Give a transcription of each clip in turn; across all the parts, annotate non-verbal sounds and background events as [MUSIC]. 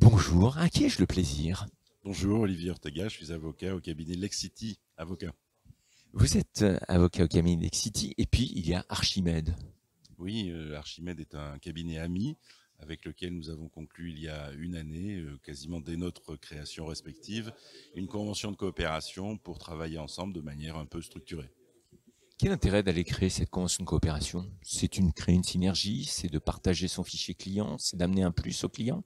Bonjour, à qui ai-je le plaisir? Bonjour, Olivier Ortega, je suis avocat au cabinet Lexity Avocat. Vous êtes euh, avocat au cabinet Lexity et puis il y a Archimède. Oui, euh, Archimède est un cabinet ami avec lequel nous avons conclu il y a une année, euh, quasiment dès notre création respective, une convention de coopération pour travailler ensemble de manière un peu structurée. Quel intérêt d'aller créer cette convention de coopération? C'est une créer une synergie, c'est de partager son fichier client, c'est d'amener un plus au client?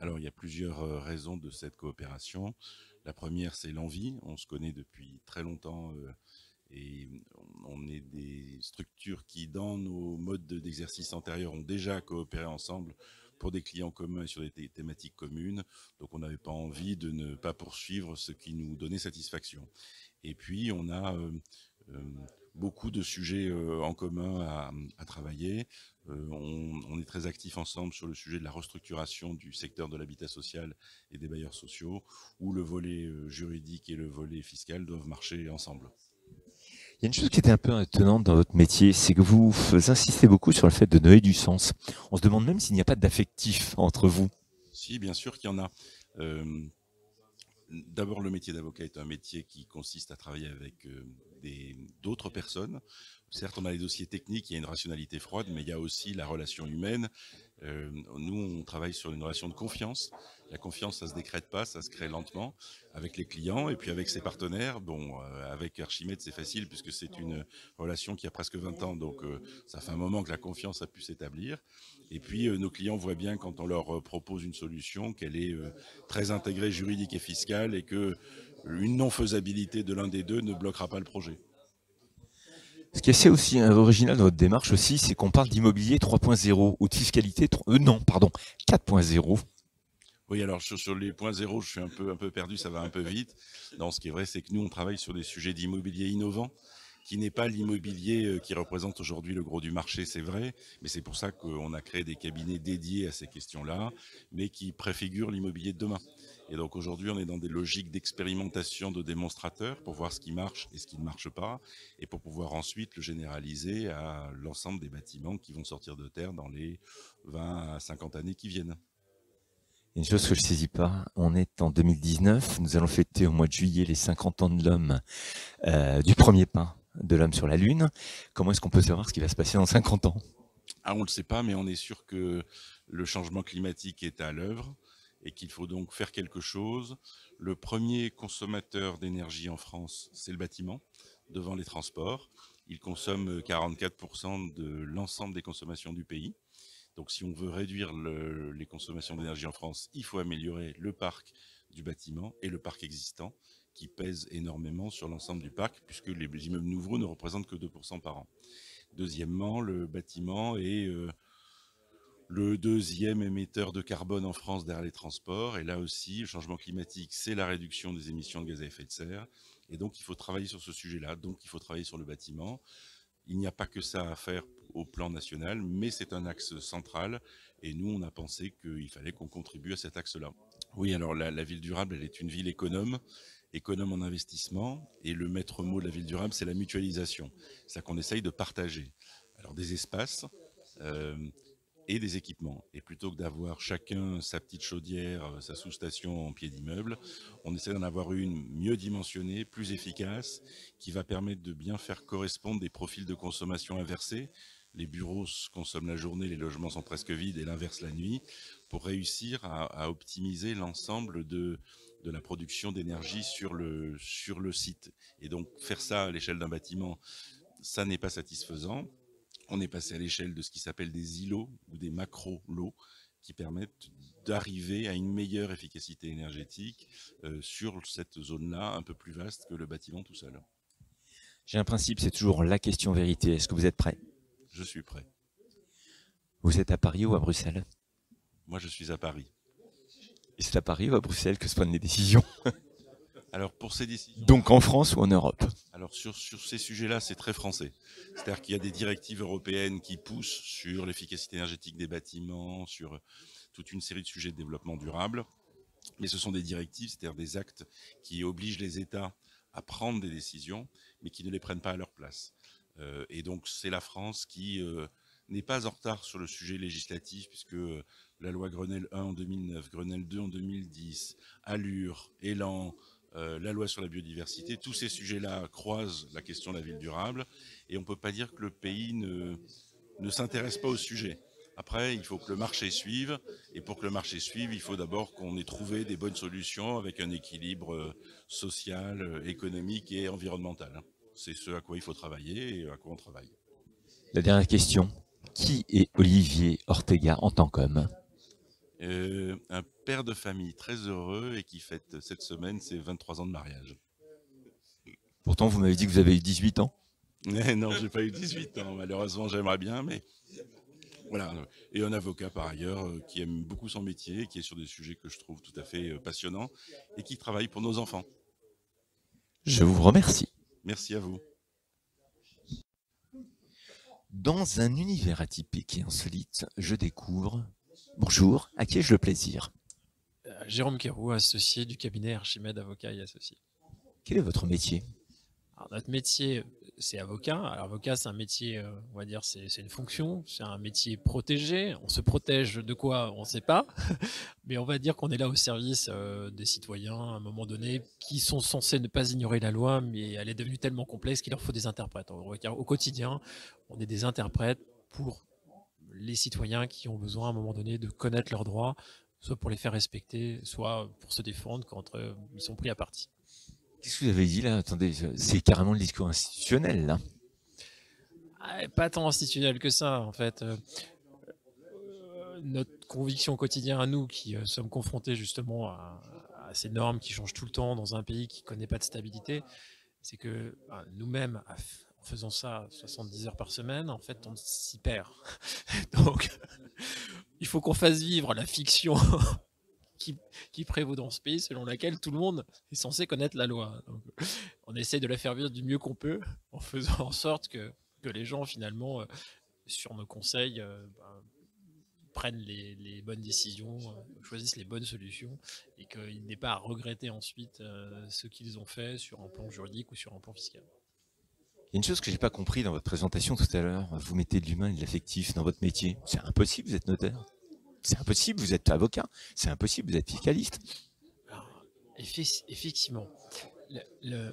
Alors il y a plusieurs euh, raisons de cette coopération. La première, c'est l'envie. On se connaît depuis très longtemps euh, et on est des structures qui, dans nos modes d'exercice antérieurs, ont déjà coopéré ensemble pour des clients communs et sur des thématiques communes. Donc on n'avait pas envie de ne pas poursuivre ce qui nous donnait satisfaction. Et puis on a euh, beaucoup de sujets euh, en commun à, travailler. Euh, on, est très actifs ensemble sur le sujet de la restructuration du secteur de l'habitat social et des bailleurs sociaux, où le volet euh, juridique et le volet fiscal doivent marcher ensemble. Il y a une chose qui était un peu étonnante dans votre métier, c'est que vous insistez beaucoup sur le fait de donner du sens. On se demande même s'il n'y a pas d'affectif entre vous. Si, bien sûr qu'il y en a. D'abord, le métier d'avocat est un métier qui consiste à travailler avec d'autres personnes. Certes, on a les dossiers techniques, il y a une rationalité froide, mais il y a aussi la relation humaine. Euh, nous, on travaille sur une relation de confiance. La confiance, ça se décrète pas, ça se crée lentement avec les clients et puis avec ses partenaires. Bon, euh, avec Archimède, c'est facile puisque c'est une relation qui a presque 20 ans, donc euh, ça fait un moment que la confiance a pu s'établir. Et puis, nos clients voient bien quand on leur propose une solution qu'elle est très intégrée juridique et fiscale et que une non-faisabilité de l'un des deux ne bloquera pas le projet. Ce qui est assez aussi original dans votre démarche aussi, c'est qu'on parle d'immobilier 3.0 ou de fiscalité euh, non, pardon, 4.0. Oui, alors sur, les points zéro, je suis un peu un peu perdu, ça va un peu vite. Non, ce qui est vrai, c'est que nous on travaille sur des sujets d'immobilier innovant qui n'est pas l'immobilier euh, qui représente aujourd'hui le gros du marché, c'est vrai, mais c'est pour ça qu'on a créé des cabinets dédiés à ces questions-là, mais qui préfigurent l'immobilier de demain. Et donc aujourd'hui, on est dans des logiques d'expérimentation de démonstrateurs pour voir ce qui marche et ce qui ne marche pas, et pour pouvoir ensuite le généraliser à l'ensemble des bâtiments qui vont sortir de terre dans les 20 à 50 années qui viennent. Une chose que je ne saisis pas, on est en 2019, nous allons fêter au mois de juillet les 50 ans de l'homme euh, du premier pain de l'homme sur la Lune. Comment est-ce qu'on peut savoir ce qui va se passer dans 50 ans? Ah, On ne le sait pas, mais on est sûr que le changement climatique est à l'œuvre et qu'il faut donc faire quelque chose. Le premier consommateur d'énergie en France, c'est le bâtiment, devant les transports. Il consomme 44% de l'ensemble des consommations du pays. Donc si on veut réduire les consommations d'énergie en France, il faut améliorer le parc du bâtiment et le parc existant qui pèse énormément sur l'ensemble du parc, puisque les immeubles nouveaux ne représentent que 2% par an. Deuxièmement, le bâtiment est euh, le deuxième émetteur de carbone en France derrière les transports. Et là aussi, le changement climatique, c'est la réduction des émissions de gaz à effet de serre. Et donc, il faut travailler sur ce sujet-là. Donc, il faut travailler sur le bâtiment. Il n'y a pas que ça à faire au plan national, mais c'est un axe central. Et nous, on a pensé qu'il fallait qu'on contribue à cet axe-là. Oui, alors la, ville durable, elle est une ville économe économe en investissement. Et le maître mot de la ville durable, c'est la mutualisation. C'est-à-dire qu'on essaye de partager alors des espaces euh, et des équipements. Et plutôt que d'avoir chacun sa petite chaudière, euh, sa sous-station en pied d'immeuble, on essaie d'en avoir une mieux dimensionnée, plus efficace, qui va permettre de bien faire correspondre des profils de consommation inversés. Les bureaux consomment la journée, les logements sont presque vides et l'inverse la nuit, pour réussir à optimiser l'ensemble de, la production d'énergie sur le site. Et donc faire ça à l'échelle d'un bâtiment, ça n'est pas satisfaisant. On est passé à l'échelle de ce qui s'appelle des îlots ou des macro-lots qui permettent d'arriver à une meilleure efficacité énergétique euh, sur cette zone-là, un peu plus vaste que le bâtiment tout seul. J'ai un principe, c'est toujours la question vérité. Est-ce que vous êtes prêt? Je suis prêt. Vous êtes à Paris ou à Bruxelles? Moi, je suis à Paris. Et c'est à Paris ou à Bruxelles que se prennent les décisions? [LAUGHS] Alors pour ces décisions. Donc en France ou en Europe Alors sur, sur ces sujets-là, c'est très français. C'est-à-dire qu'il y a des directives européennes qui poussent sur l'efficacité énergétique des bâtiments, sur toute une série de sujets de développement durable. Mais ce sont des directives, c'est-à-dire des actes qui obligent les États à prendre des décisions, mais qui ne les prennent pas à leur place. Euh, et donc c'est la France qui euh, n'est pas en retard sur le sujet législatif, puisque la loi Grenelle 1 en 2009, Grenelle 2 en 2010, Allure, Élan, euh, la loi sur la biodiversité, tous ces sujets-là croisent la question de la ville durable, et on ne peut pas dire que le pays ne, ne s'intéresse pas au sujet. Après, il faut que le marché suive, et pour que le marché suive, il faut d'abord qu'on ait trouvé des bonnes solutions avec un équilibre euh, social, euh, économique et environnemental. C'est ce à quoi il faut travailler et à quoi on travaille. La dernière question. Qui est Olivier Ortega en tant qu'homme? Euh, Un père de famille très heureux et qui fête cette semaine ses 23 ans de mariage. Pourtant, vous m'avez dit que vous avez eu 18 ans Non, j'ai pas eu 18 ans. Malheureusement, j'aimerais bien, mais voilà. Et un avocat par ailleurs euh, qui aime beaucoup son métier, qui est sur des sujets que je trouve tout à fait euh, passionnants et qui travaille pour nos enfants. Je vous remercie. Merci à vous. Dans un univers atypique et insolite, je découvre. Bonjour, à qui ai-je le plaisir? Euh, Jérôme Kérou, associé du cabinet Archimède Avocat et Associé. Quel est votre métier? Alors, Notre métier, c'est avocat. Alors, avocat, c'est un métier, euh, on va dire, c'est une fonction, c'est un métier protégé. On se protège de quoi? On ne sait pas. [LAUGHS] Mais on va dire qu'on est là au service euh, des citoyens à un moment donné qui sont censés ne pas ignorer la loi, mais elle est devenue tellement complexe qu'il leur faut des interprètes. Au quotidien, on est des interprètes pour les citoyens qui ont besoin à un moment donné de connaître leurs droits, soit pour les faire respecter, soit pour se défendre quand euh, ils sont pris à partie. Qu'est-ce que vous avez dit là? Attendez, c'est carrément le discours institutionnel là. Ah, pas tant institutionnel que ça, en fait. Euh, notre conviction au quotidien à nous, qui euh, sommes confrontés justement à, ces normes qui changent tout le temps dans un pays qui ne connaît pas de stabilité, c'est que bah, nous-mêmes, en faisant ça 70 heures par semaine, en fait, on s'y perd. [LAUGHS] Donc, il faut qu'on fasse vivre la fiction [LAUGHS] qui, prévaut dans ce pays, selon laquelle tout le monde est censé connaître la loi. on essaie de la faire vivre du mieux qu'on peut, en faisant en sorte que, les gens, finalement, euh, sur nos conseils, euh, ben, prennent les, bonnes décisions, euh, choisissent les bonnes solutions, et qu'il n'aient pas à regretter ensuite ce qu'ils ont fait sur un plan juridique ou sur un plan fiscal. Il y a une chose que j'ai pas compris dans votre présentation tout à l'heure. Vous mettez de l'humain et de l'affectif dans votre métier. C'est impossible, vous êtes notaire. C'est impossible, vous êtes avocat. C'est impossible, vous êtes fiscaliste. effectivement.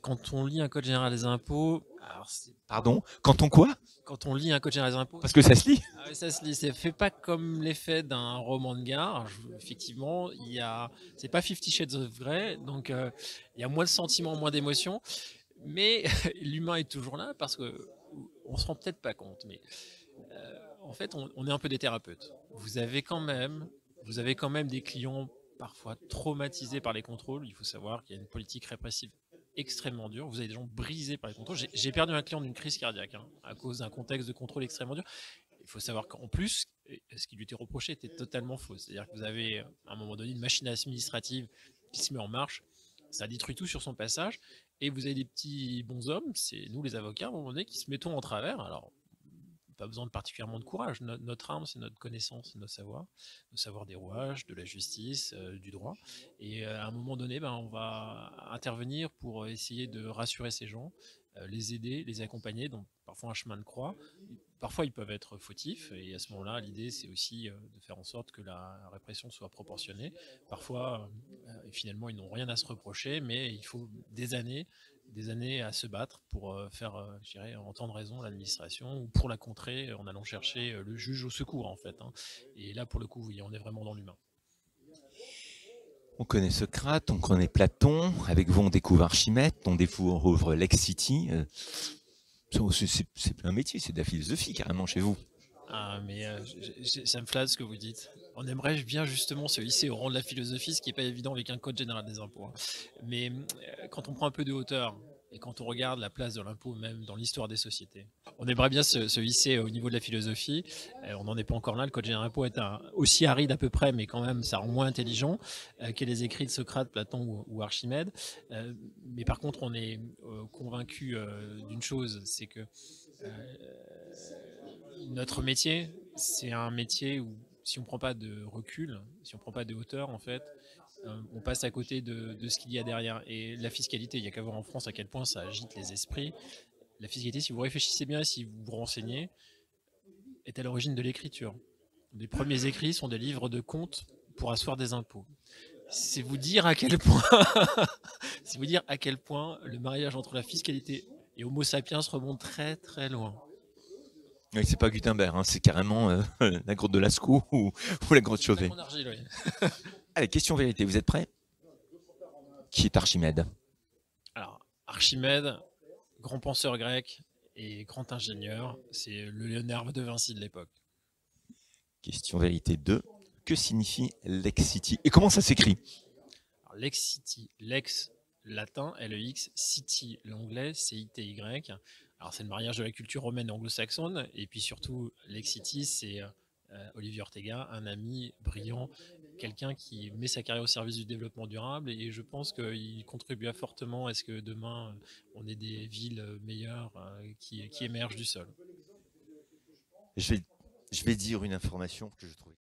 quand on lit un code général des impôts. Pardon? Quand on quoi? Quand on lit un code général des impôts. Parce que ça se lit ah Ça se lit. C'est fait pas comme l'effet d'un roman de gare. effectivement, il y a. C'est pas Fifty Shades of Grey, donc euh, il y a moins de sentiments, moins d'émotions. Mais [LAUGHS] l'humain est toujours là parce que on se rend peut-être pas compte. Mais euh, en fait, on, est un peu des thérapeutes. Vous avez quand même, vous avez quand même des clients parfois traumatisés par les contrôles. Il faut savoir qu'il y a une politique répressive extrêmement dure. Vous avez des gens brisés par les contrôles. J'ai perdu un client d'une crise cardiaque hein, à cause d'un contexte de contrôle extrêmement dur. Il faut savoir qu'en plus, ce qui lui était reproché était totalement faux. C'est-à-dire que vous avez à un moment donné une machine administrative qui se met en marche, ça détruit tout sur son passage, et vous avez des petits bons hommes, c'est nous les avocats à un moment donné qui se mettons en travers. Alors pas besoin de particulièrement de courage. notre arme, c'est notre connaissance, notre savoir, le savoir des rouages, de la justice, euh, du droit. Et euh, à un moment donné, ben, on va intervenir pour essayer de rassurer ces gens, euh, les aider, les accompagner, donc parfois un chemin de croix. Parfois, ils peuvent être fautifs, et à ce moment-là, l'idée, c'est aussi de faire en sorte que la répression soit proportionnée. Parfois, finalement, ils n'ont rien à se reprocher, mais il faut des années des années à se battre pour euh, faire, euh, je dirais, entendre raison l'administration ou pour la contrer en allant chercher euh, le juge au secours en fait. Hein. Et là, pour le coup, oui, on est vraiment dans l'humain. On connaît Socrate, on connaît Platon. Avec vous, on découvre Archimède, on découvre Lex City. C'est un métier, c'est de la philosophie carrément chez vous. Ah, mais ça me flatte ce que vous dites. On aimerait bien justement se hisser au rang de la philosophie, ce qui n'est pas évident avec un code général des impôts. Hein. Mais quand on prend un peu de hauteur, et quand on regarde la place de l'impôt même dans l'histoire des sociétés, on aimerait bien se, hisser au niveau de la philosophie. Euh, on n'en est pas encore là. Le code général d'impôt est aussi aride à peu près, mais quand même, ça rend moins intelligent euh, que les écrits de Socrate, Platon ou, Archimède. Euh, mais par contre, on est convaincu d'une chose, c'est que notre métier, c'est un métier où si on ne prend pas de recul, si on ne prend pas de hauteur, en fait, euh, on passe à côté de, ce qu'il y a derrière. Et la fiscalité, il y a qu'à voir en France à quel point ça agite les esprits. La fiscalité, si vous réfléchissez bien, si vous vous renseignez, est à l'origine de l'écriture. Les premiers écrits sont des livres de comptes pour asseoir des impôts. C'est vous dire à quel point, [LAUGHS] c'est vous dire à quel point le mariage entre la fiscalité et Homo sapiens remonte très très loin. Oui, c'est pas Gutenberg, hein, c'est carrément euh, [LAUGHS] la grotte de Lascaux ou, ou la grotte Chauvet. Mon argile, oui. [LAUGHS] Allez, question vérité, vous êtes prêts? Qui est Archimède? Alors, Archimède, grand penseur grec et grand ingénieur, c'est le Léonard de Vinci de l'époque. Question vérité 2. Que signifie Lexity Et comment ça s'écrit? Lex City, Lex latin, L-E-X, City l'anglais, C-I-T-Y. Alors c'est le mariage de la culture romaine anglo-saxonne, et puis surtout Lex City, c'est euh, Olivier Ortega, un ami brillant, quelqu'un qui met sa carrière au service du développement durable, et je pense qu'il contribue fortement à ce que demain on ait des villes meilleures euh, qui, qui émergent du sol. je vais, je vais dire une information que je trouvais.